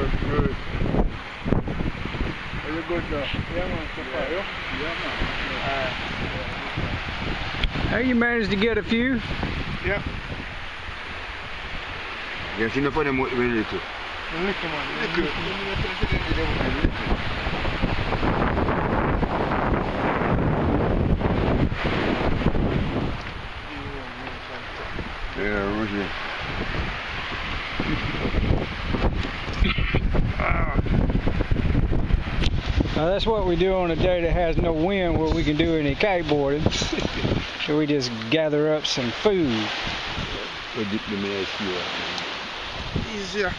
Good, good. Very good though. Yeah, man. So far, yo? Yeah, man. Hey, you managed to get a few. Yeah. Yeah, she no for them with really too. Little man. Little. Yeah, Rosie. Now that's what we do on a day that has no wind where we can do any kiteboarding. so we just gather up some food. What did the mayor see? Easier.